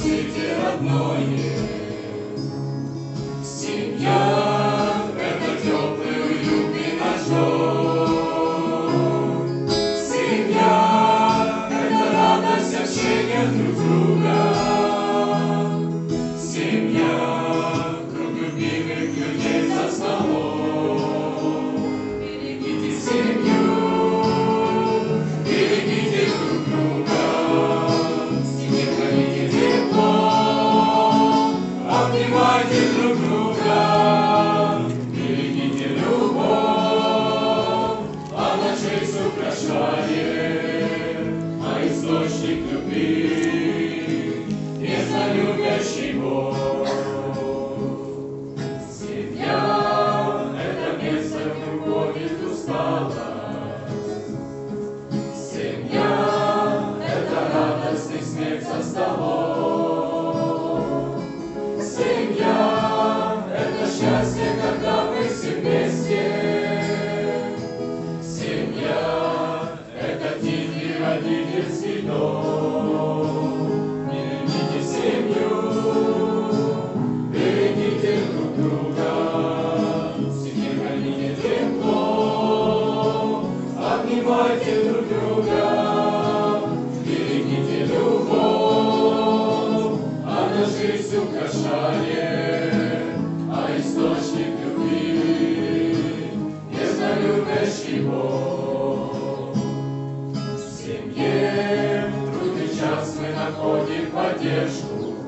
свете родное. Семья — это теплый, уютный наш дом. Семья — это радость общения друг с другом. Семья — круг любимых людей за столом. Обнимайте друг друга. Берегите любовь, она честь украшает, а источник любви нежно любящий Бог. Семья — это место, где усталость. Обнимайте друг друга, берегите любовь. Она жизнь украшает, а источник любви Нежно Бог. В семье в трудный час мы находим поддержку,